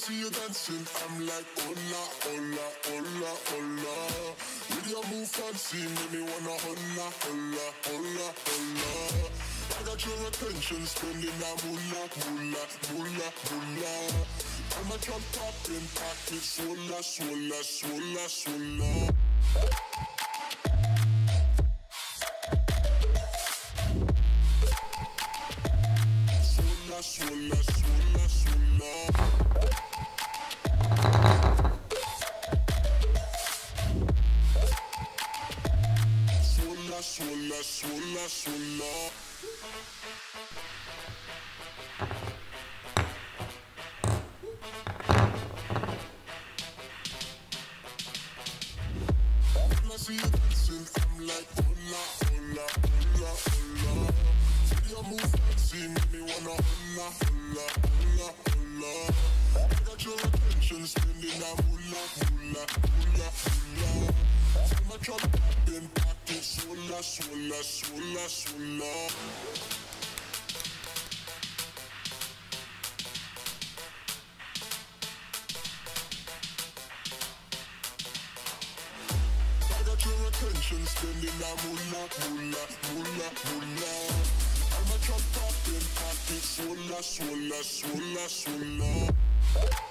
See you dancing, I'm like, hola, hola, hola, hola. With your move fancy, make me wanna hola, hola, hola, hola. I got your attention, spending that moolah, moolah, moolah, moolah. I'm a drop popping, pocket, swola, swola, swola, swola. Swola, swola, swola, swola. Swola, swola, swola, swola. I got your attention, spending that moolah, moolah, moolah, moolah. I'm a drop popping, pocket, swola, swola, swola, swola.